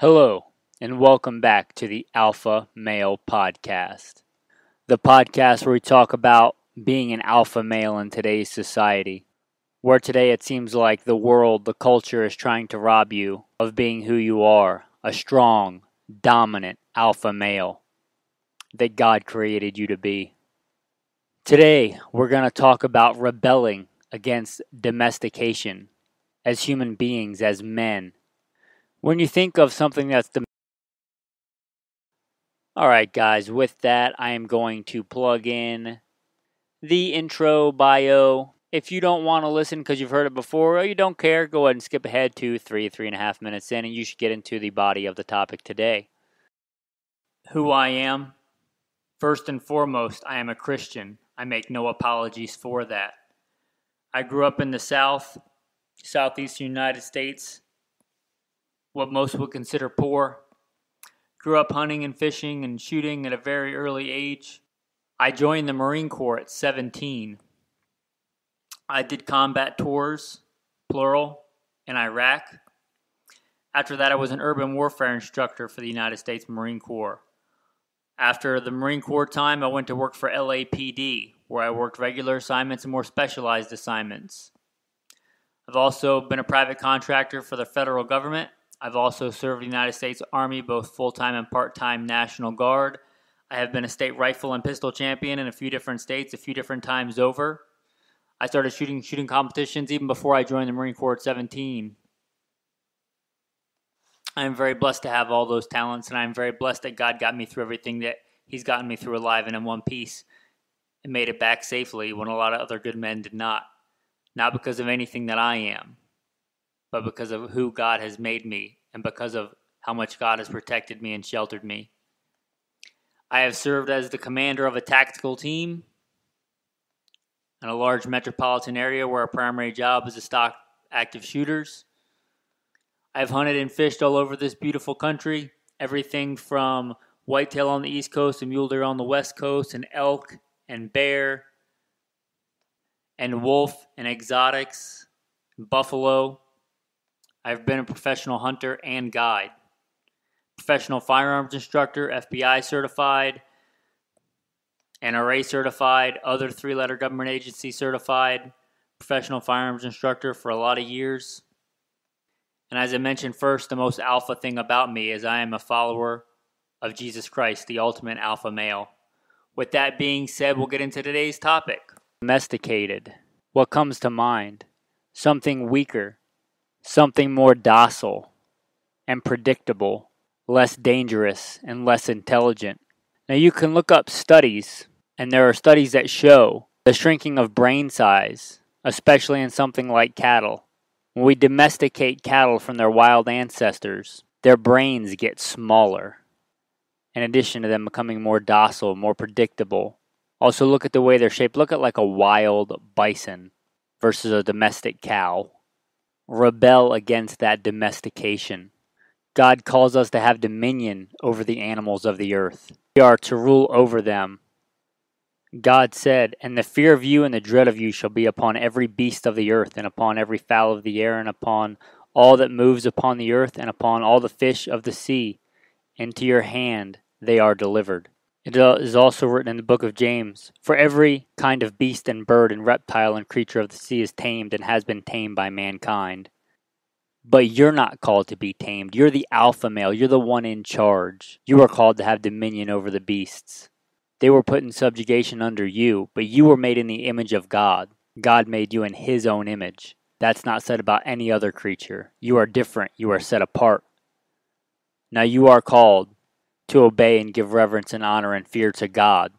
Hello, and welcome back to the Alpha Male Podcast, the podcast where we talk about being an alpha male in today's society, where today it seems like the world, the culture is trying to rob you of being who you are a strong, dominant alpha male that God created you to be. Today, we're going to talk about rebelling against domestication as human beings, as men. When you think of something that's the all right, guys, with that, I am going to plug in the intro bio. If you don't want to listen because you've heard it before or you don't care, go ahead and skip ahead to three, three and a half minutes in, and you should get into the body of the topic today. Who I am. First and foremost, I am a Christian. I make no apologies for that. I grew up in the South, Southeastern United States, what most would consider poor. Grew up hunting and fishing and shooting at a very early age. I joined the Marine Corps at 17. I did combat tours, plural, in Iraq. After that, I was an urban warfare instructor for the United States Marine Corps. After the Marine Corps time, I went to work for LAPD, where I worked regular assignments and more specialized assignments. I've also been a private contractor for the federal government. I've also served the United States Army, both full time and part time National Guard. I have been a state rifle and pistol champion in a few different states, a few different times over. I started shooting shooting competitions even before I joined the Marine Corps at 17. I am very blessed to have all those talents, and I am very blessed that God got me through everything that He's gotten me through alive and in one piece and made it back safely when a lot of other good men did not. Not because of anything that I am, but because of who God has made me and because of how much God has protected me and sheltered me. I have served as the commander of a tactical team in a large metropolitan area where our primary job is to stock active shooters. I've hunted and fished all over this beautiful country, everything from whitetail on the east coast and mule deer on the west coast, and elk and bear and wolf and exotics, and buffalo. I've been a professional hunter and guide, professional firearms instructor, FBI certified, NRA certified, other three letter government agency certified, professional firearms instructor for a lot of years. And as I mentioned first, the most alpha thing about me is I am a follower of Jesus Christ, the ultimate alpha male. With that being said, we'll get into today's topic. Domesticated. What comes to mind? Something weaker, something more docile and predictable, less dangerous and less intelligent. Now, you can look up studies, and there are studies that show the shrinking of brain size, especially in something like cattle. When we domesticate cattle from their wild ancestors, their brains get smaller in addition to them becoming more docile, more predictable. Also, look at the way they're shaped. Look at like a wild bison versus a domestic cow. Rebel against that domestication. God calls us to have dominion over the animals of the earth. We are to rule over them. God said, And the fear of you and the dread of you shall be upon every beast of the earth, and upon every fowl of the air, and upon all that moves upon the earth, and upon all the fish of the sea. Into your hand they are delivered. It is also written in the book of James For every kind of beast and bird and reptile and creature of the sea is tamed and has been tamed by mankind. But you're not called to be tamed. You're the alpha male. You're the one in charge. You are called to have dominion over the beasts. They were put in subjugation under you, but you were made in the image of God. God made you in His own image. That's not said about any other creature. You are different. You are set apart. Now you are called to obey and give reverence and honor and fear to God.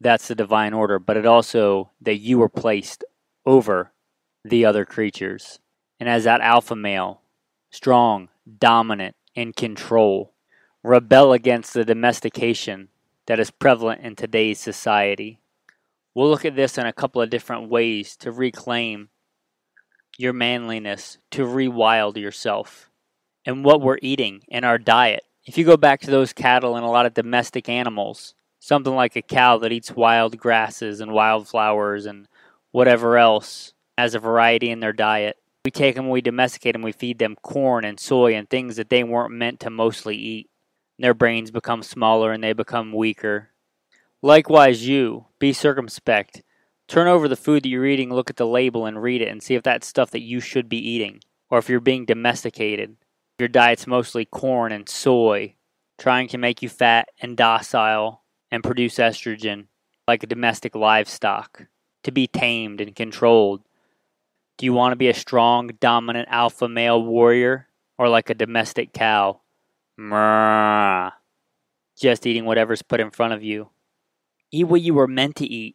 That's the divine order, but it also that you were placed over the other creatures. And as that alpha male, strong, dominant, in control, rebel against the domestication that is prevalent in today's society. We'll look at this in a couple of different ways to reclaim your manliness, to rewild yourself, and what we're eating in our diet if you go back to those cattle and a lot of domestic animals, something like a cow that eats wild grasses and wildflowers and whatever else as a variety in their diet, We take them, we domesticate them, we feed them corn and soy and things that they weren't meant to mostly eat. Their brains become smaller and they become weaker. Likewise, you, be circumspect. Turn over the food that you're eating, look at the label and read it and see if that's stuff that you should be eating, or if you're being domesticated. Your diet's mostly corn and soy, trying to make you fat and docile and produce estrogen like a domestic livestock, to be tamed and controlled. Do you want to be a strong, dominant alpha male warrior or like a domestic cow? Mrrr. Just eating whatever's put in front of you. Eat what you were meant to eat.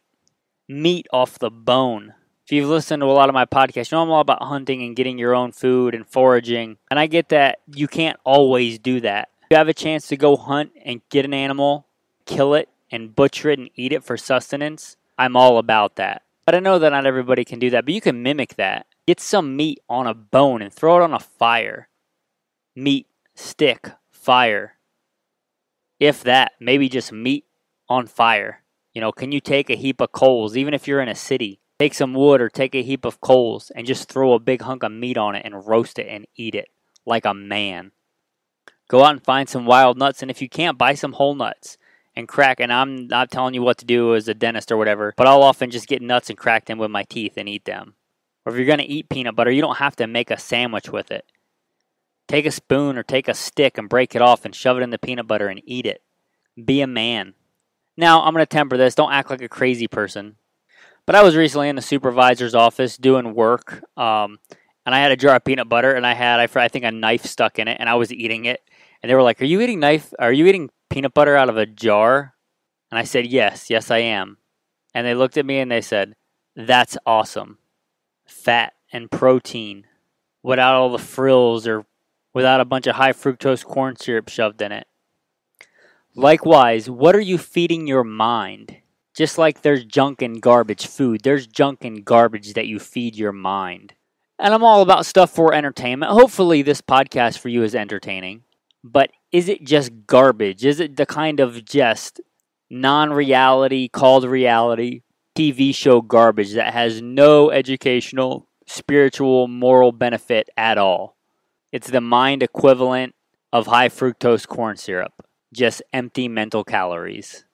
Meat off the bone. If you've listened to a lot of my podcasts, you know I'm all about hunting and getting your own food and foraging. And I get that you can't always do that. You have a chance to go hunt and get an animal, kill it, and butcher it and eat it for sustenance, I'm all about that. But I know that not everybody can do that, but you can mimic that. Get some meat on a bone and throw it on a fire. Meat, stick, fire. If that, maybe just meat on fire. You know, can you take a heap of coals, even if you're in a city? Take some wood or take a heap of coals and just throw a big hunk of meat on it and roast it and eat it like a man. Go out and find some wild nuts, and if you can't, buy some whole nuts and crack. And I'm not telling you what to do as a dentist or whatever, but I'll often just get nuts and crack them with my teeth and eat them. Or if you're going to eat peanut butter, you don't have to make a sandwich with it. Take a spoon or take a stick and break it off and shove it in the peanut butter and eat it. Be a man. Now, I'm going to temper this. Don't act like a crazy person. But I was recently in the supervisor's office doing work, um, and I had a jar of peanut butter, and I had, I think, a knife stuck in it, and I was eating it. And they were like, "Are you eating knife? Are you eating peanut butter out of a jar?" And I said, "Yes, yes, I am." And they looked at me and they said, "That's awesome, fat and protein, without all the frills or without a bunch of high fructose corn syrup shoved in it." Likewise, what are you feeding your mind? Just like there's junk and garbage food, there's junk and garbage that you feed your mind. And I'm all about stuff for entertainment. Hopefully, this podcast for you is entertaining. But is it just garbage? Is it the kind of just non reality, called reality TV show garbage that has no educational, spiritual, moral benefit at all? It's the mind equivalent of high fructose corn syrup, just empty mental calories.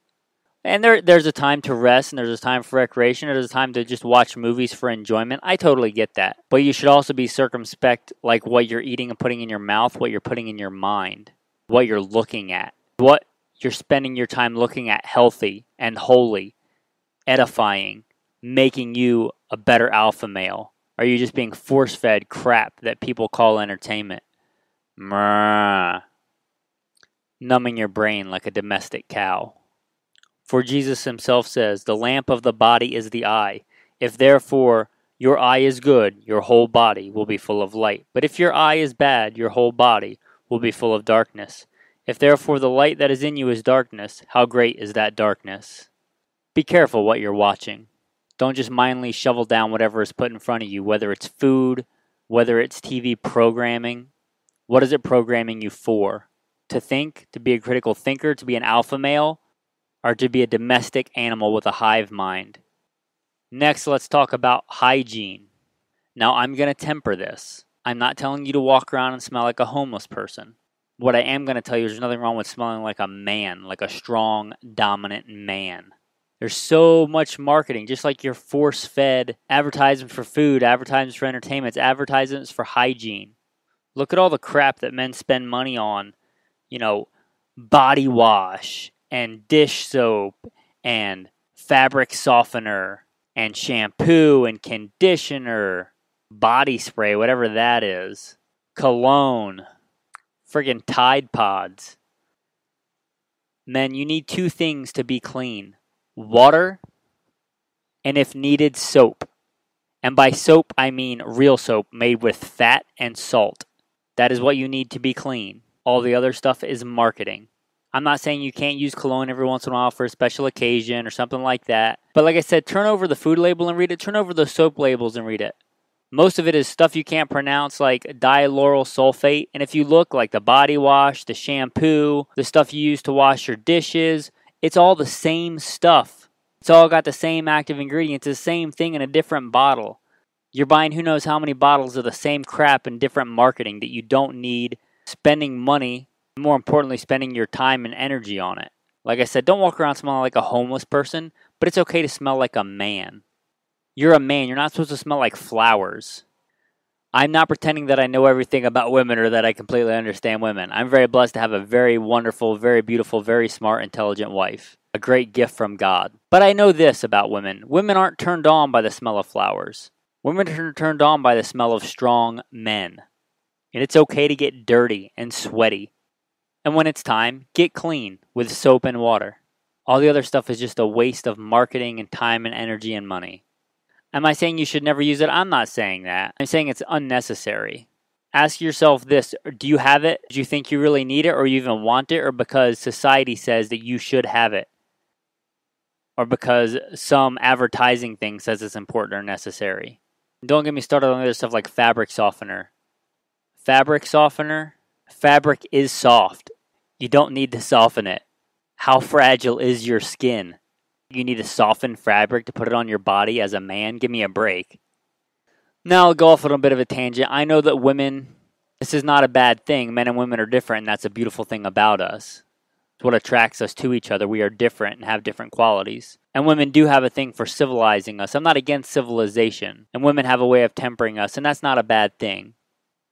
And there, there's a time to rest, and there's a time for recreation, there's a time to just watch movies for enjoyment. I totally get that. But you should also be circumspect, like what you're eating and putting in your mouth, what you're putting in your mind, what you're looking at, what you're spending your time looking at healthy and holy, edifying, making you a better alpha male. Are you just being force fed crap that people call entertainment? Mrrr. Numbing your brain like a domestic cow. For Jesus himself says, The lamp of the body is the eye. If therefore your eye is good, your whole body will be full of light. But if your eye is bad, your whole body will be full of darkness. If therefore the light that is in you is darkness, how great is that darkness? Be careful what you're watching. Don't just mindlessly shovel down whatever is put in front of you, whether it's food, whether it's TV programming. What is it programming you for? To think, to be a critical thinker, to be an alpha male, are to be a domestic animal with a hive mind. Next, let's talk about hygiene. Now, I'm going to temper this. I'm not telling you to walk around and smell like a homeless person. What I am going to tell you is there's nothing wrong with smelling like a man, like a strong, dominant man. There's so much marketing, just like your force fed advertisements for food, advertisements for entertainment, advertisements for hygiene. Look at all the crap that men spend money on, you know, body wash and dish soap and fabric softener and shampoo and conditioner, body spray, whatever that is, cologne, friggin' Tide Pods. Men, you need two things to be clean water and, if needed, soap. And by soap, I mean real soap made with fat and salt. That is what you need to be clean. All the other stuff is marketing. I'm not saying you can't use cologne every once in a while for a special occasion or something like that. But like I said, turn over the food label and read it. Turn over the soap labels and read it. Most of it is stuff you can't pronounce, like dilauryl sulfate. And if you look like the body wash, the shampoo, the stuff you use to wash your dishes, it's all the same stuff. It's all got the same active ingredients, the same thing in a different bottle. You're buying who knows how many bottles of the same crap and different marketing that you don't need, spending money, more importantly, spending your time and energy on it. Like I said, don't walk around smelling like a homeless person, but it's okay to smell like a man. You're a man, you're not supposed to smell like flowers. I'm not pretending that I know everything about women or that I completely understand women. I'm very blessed to have a very wonderful, very beautiful, very smart, intelligent wife. A great gift from God. But I know this about women women aren't turned on by the smell of flowers. Women are turned on by the smell of strong men. And it's okay to get dirty and sweaty. And when it's time, get clean with soap and water. All the other stuff is just a waste of marketing and time and energy and money. Am I saying you should never use it? I'm not saying that. I'm saying it's unnecessary. Ask yourself this Do you have it? Do you think you really need it or you even want it? Or because society says that you should have it? Or because some advertising thing says it's important or necessary? Don't get me started on other stuff like fabric softener. Fabric softener? Fabric is soft. You don't need to soften it. How fragile is your skin? You need to soften fabric to put it on your body as a man? Give me a break. Now I'll go off a bit of a tangent. I know that women, this is not a bad thing. Men and women are different, and that's a beautiful thing about us. It's what attracts us to each other. We are different and have different qualities. And women do have a thing for civilizing us. I'm not against civilization. And women have a way of tempering us, and that's not a bad thing,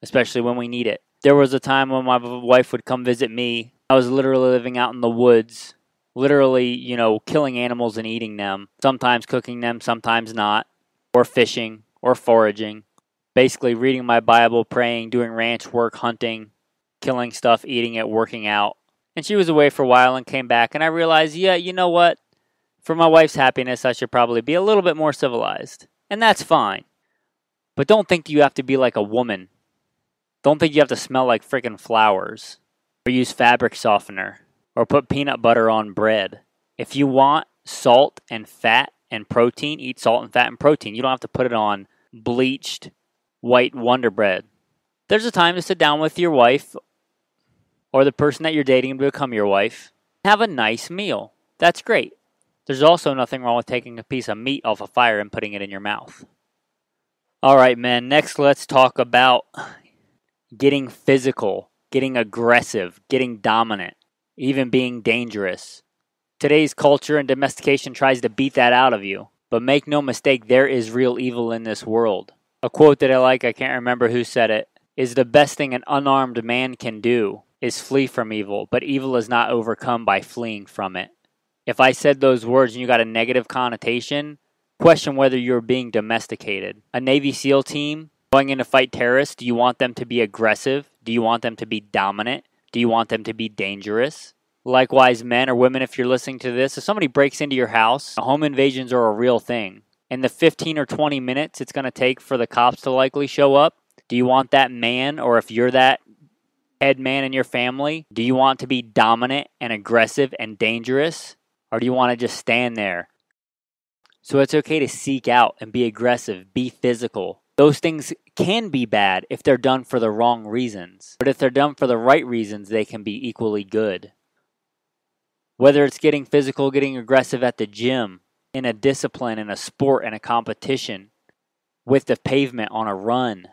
especially when we need it. There was a time when my wife would come visit me. I was literally living out in the woods, literally, you know, killing animals and eating them, sometimes cooking them, sometimes not, or fishing, or foraging. Basically, reading my Bible, praying, doing ranch work, hunting, killing stuff, eating it, working out. And she was away for a while and came back, and I realized, yeah, you know what? For my wife's happiness, I should probably be a little bit more civilized. And that's fine. But don't think you have to be like a woman. Don't think you have to smell like freaking flowers. Or use fabric softener. Or put peanut butter on bread. If you want salt and fat and protein, eat salt and fat and protein. You don't have to put it on bleached white Wonder Bread. There's a time to sit down with your wife or the person that you're dating to become your wife. Have a nice meal. That's great. There's also nothing wrong with taking a piece of meat off a fire and putting it in your mouth. All right, man. Next, let's talk about getting physical, getting aggressive, getting dominant, even being dangerous. Today's culture and domestication tries to beat that out of you. But make no mistake, there is real evil in this world. A quote that I like, I can't remember who said it, is the best thing an unarmed man can do is flee from evil, but evil is not overcome by fleeing from it if I said those words and you got a negative connotation, question whether you're being domesticated. A Navy SEAL team going in to fight terrorists, do you want them to be aggressive? Do you want them to be dominant? Do you want them to be dangerous? Likewise, men or women, if you're listening to this, if somebody breaks into your house, home invasions are a real thing. In the 15 or 20 minutes it's going to take for the cops to likely show up, do you want that man, or if you're that head man in your family, do you want to be dominant and aggressive and dangerous? Or do you want to just stand there? So it's okay to seek out and be aggressive, be physical. Those things can be bad if they're done for the wrong reasons. But if they're done for the right reasons, they can be equally good. Whether it's getting physical, getting aggressive at the gym, in a discipline, in a sport, in a competition, with the pavement on a run.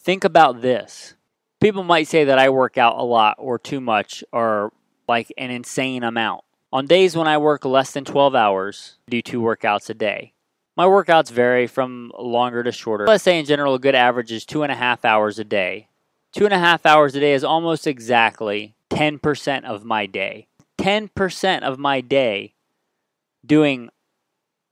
Think about this. People might say that I work out a lot or too much or like an insane amount. On days when I work less than 12 hours, I do two workouts a day. My workouts vary from longer to shorter. Let's say in general, a good average is two and a half hours a day. Two and a half hours a day is almost exactly 10% of my day. 10% of my day doing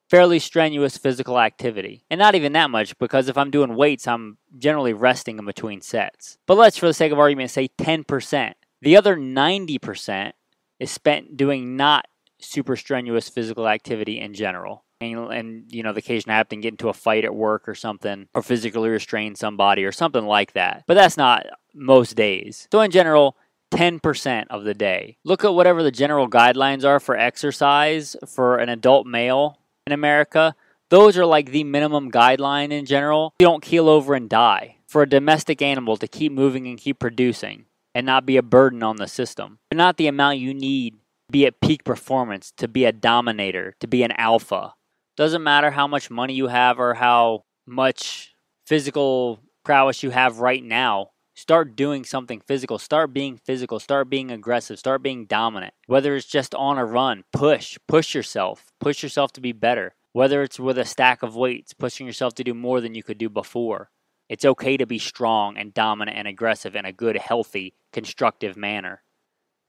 fairly strenuous physical activity. And not even that much because if I'm doing weights, I'm generally resting in between sets. But let's, for the sake of argument, say 10%. The other 90% is spent doing not super strenuous physical activity in general. And, and, you know, the occasion I happen to get into a fight at work or something, or physically restrain somebody or something like that. But that's not most days. So in general, 10% of the day. Look at whatever the general guidelines are for exercise for an adult male in America. Those are like the minimum guideline in general. You don't keel over and die. For a domestic animal to keep moving and keep producing, and not be a burden on the system. But not the amount you need to be at peak performance, to be a dominator, to be an alpha. Doesn't matter how much money you have or how much physical prowess you have right now. Start doing something physical. Start being physical. Start being aggressive. Start being dominant. Whether it's just on a run, push. Push yourself. Push yourself to be better. Whether it's with a stack of weights, pushing yourself to do more than you could do before. It's okay to be strong and dominant and aggressive in a good, healthy, constructive manner.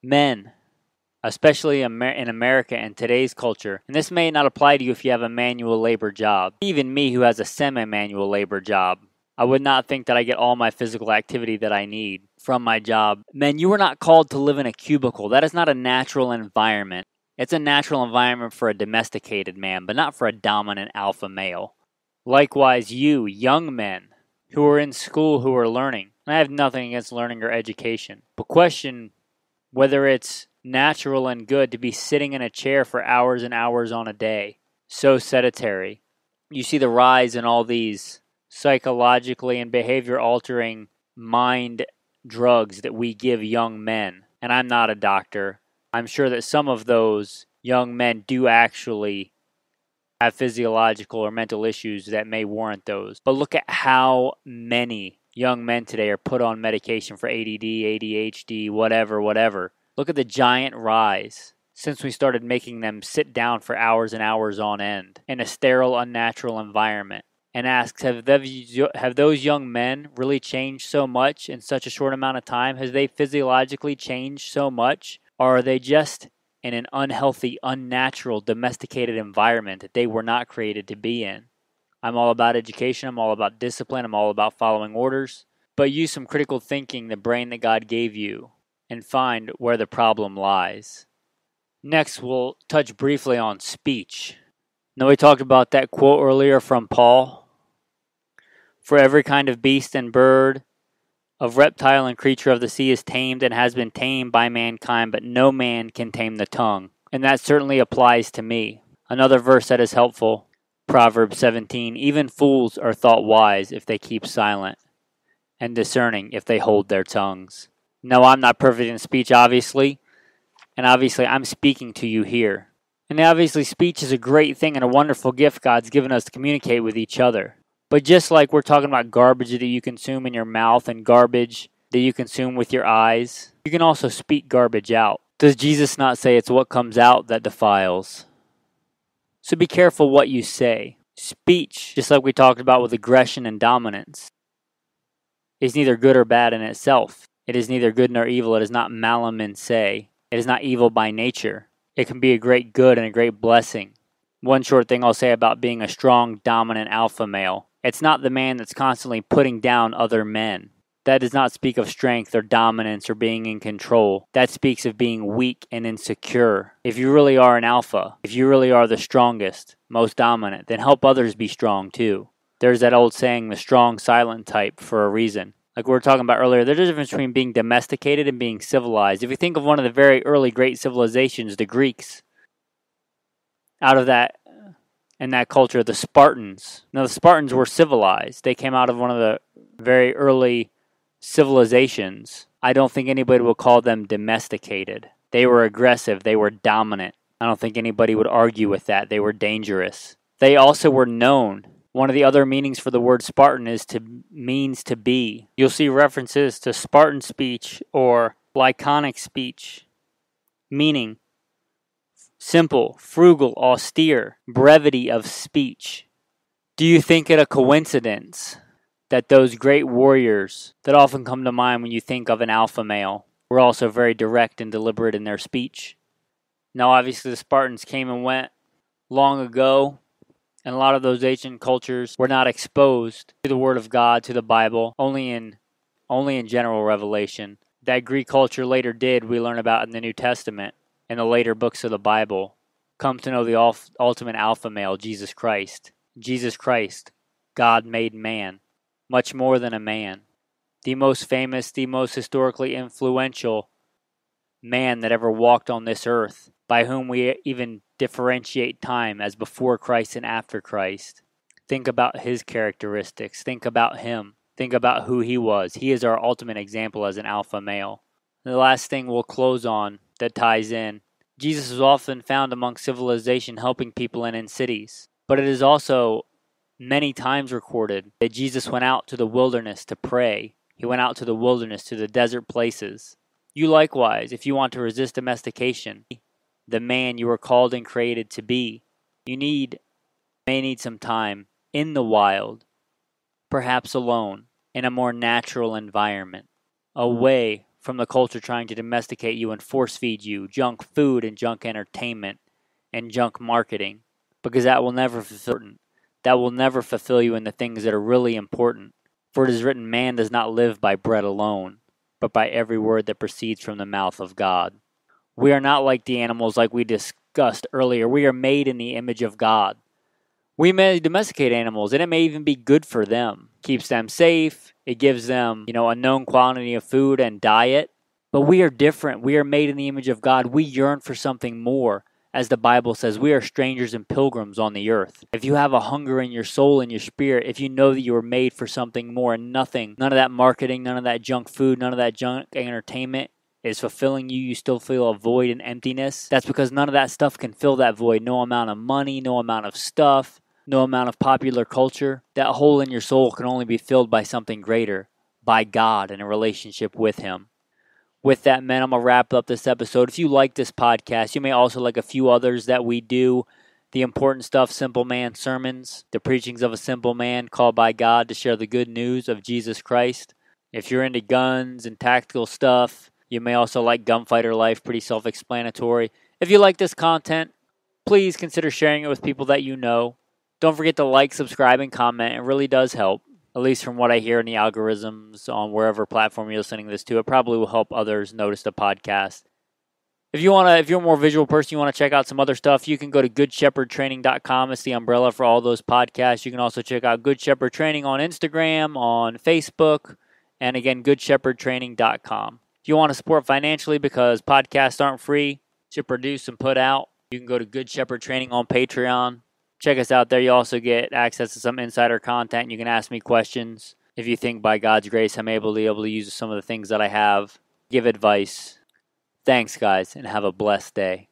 Men, especially in America and today's culture, and this may not apply to you if you have a manual labor job. Even me, who has a semi manual labor job, I would not think that I get all my physical activity that I need from my job. Men, you are not called to live in a cubicle. That is not a natural environment. It's a natural environment for a domesticated man, but not for a dominant alpha male. Likewise, you, young men who are in school who are learning, I have nothing against learning or education, but question whether it's natural and good to be sitting in a chair for hours and hours on a day, so sedentary. You see the rise in all these psychologically and behavior altering mind drugs that we give young men. And I'm not a doctor. I'm sure that some of those young men do actually have physiological or mental issues that may warrant those. But look at how many young men today are put on medication for ADD, ADHD, whatever, whatever. Look at the giant rise since we started making them sit down for hours and hours on end in a sterile, unnatural environment and asks, have, have those young men really changed so much in such a short amount of time? Has they physiologically changed so much? Or are they just in an unhealthy, unnatural, domesticated environment that they were not created to be in? I'm all about education. I'm all about discipline. I'm all about following orders. But use some critical thinking, the brain that God gave you, and find where the problem lies. Next, we'll touch briefly on speech. Now, we talked about that quote earlier from Paul for every kind of beast and bird, of reptile and creature of the sea is tamed and has been tamed by mankind, but no man can tame the tongue. And that certainly applies to me. Another verse that is helpful Proverbs 17 Even fools are thought wise if they keep silent, and discerning if they hold their tongues. No, I'm not perfect in speech, obviously, and obviously I'm speaking to you here. And obviously, speech is a great thing and a wonderful gift God's given us to communicate with each other. But just like we're talking about garbage that you consume in your mouth and garbage that you consume with your eyes, you can also speak garbage out. Does Jesus not say it's what comes out that defiles? So be careful what you say. Speech, just like we talked about with aggression and dominance, is neither good or bad in itself. It is neither good nor evil. It is not malum in se. It is not evil by nature. It can be a great good and a great blessing. One short thing I'll say about being a strong, dominant alpha male it's not the man that's constantly putting down other men. That does not speak of strength or dominance or being in control. That speaks of being weak and insecure. If you really are an alpha, if you really are the strongest, most dominant, then help others be strong too. There's that old saying, the strong silent type, for a reason. Like we were talking about earlier, there's a difference between being domesticated and being civilized. If you think of one of the very early great civilizations, the Greeks, out of that and that culture, the Spartans. Now, the Spartans were civilized. They came out of one of the very early civilizations. I don't think anybody would call them domesticated. They were aggressive, they were dominant. I don't think anybody would argue with that. They were dangerous. They also were known. One of the other meanings for the word Spartan is to means to be. You'll see references to Spartan speech or laconic speech, meaning simple, frugal, austere, brevity of speech. Do you think it a coincidence that those great warriors that often come to mind when you think of an alpha male were also very direct and deliberate in their speech? Now, obviously, the Spartans came and went long ago, and a lot of those ancient cultures were not exposed to the Word of God, to the Bible, only in only in general revelation. That Greek culture later did, we learn about in the New Testament in the later books of the Bible come to know the ultimate alpha male, Jesus Christ. Jesus Christ, God made man, much more than a man. The most famous, the most historically influential man that ever walked on this earth, by whom we even differentiate time as before Christ and after Christ. Think about his characteristics. Think about him. Think about who he was. He is our ultimate example as an alpha male. The last thing we'll close on that ties in. Jesus is often found among civilization helping people and in cities, but it is also many times recorded that Jesus went out to the wilderness to pray. He went out to the wilderness, to the desert places. You likewise, if you want to resist domestication, the man you were called and created to be, you need may need some time in the wild, perhaps alone, in a more natural environment, away from the culture trying to domesticate you and force feed you junk food and junk entertainment and junk marketing, because that will never fulfill that will never fulfill you in the things that are really important. For it is written, Man does not live by bread alone, but by every word that proceeds from the mouth of God. We are not like the animals like we discussed earlier. We are made in the image of God. We may domesticate animals, and it may even be good for them. Keeps them safe. It gives them, you know, a known quantity of food and diet. But we are different. We are made in the image of God. We yearn for something more. As the Bible says, we are strangers and pilgrims on the earth. If you have a hunger in your soul and your spirit, if you know that you were made for something more and nothing, none of that marketing, none of that junk food, none of that junk entertainment is fulfilling you, you still feel a void and emptiness. That's because none of that stuff can fill that void. No amount of money, no amount of stuff, no amount of popular culture. That hole in your soul can only be filled by something greater, by God and a relationship with Him. With that, man, I'm going to wrap up this episode. If you like this podcast, you may also like a few others that we do. The important stuff, Simple Man Sermons, the preachings of a simple man called by God to share the good news of Jesus Christ. If you're into guns and tactical stuff, you may also like Gunfighter Life, pretty self explanatory. If you like this content, please consider sharing it with people that you know. Don't forget to like, subscribe, and comment. It really does help. At least from what I hear in the algorithms on wherever platform you're listening this to, it probably will help others notice the podcast. If you want to, if you're a more visual person, you want to check out some other stuff, you can go to goodshepherdtraining.com. It's the umbrella for all those podcasts. You can also check out Good Shepherd Training on Instagram, on Facebook, and again, goodshepherdtraining.com. You want to support financially because podcasts aren't free to produce and put out, you can go to Good Shepherd Training on Patreon check us out there. You also get access to some insider content. You can ask me questions. If you think by God's grace I'm able to be able to use some of the things that I have, give advice. Thanks, guys, and have a blessed day.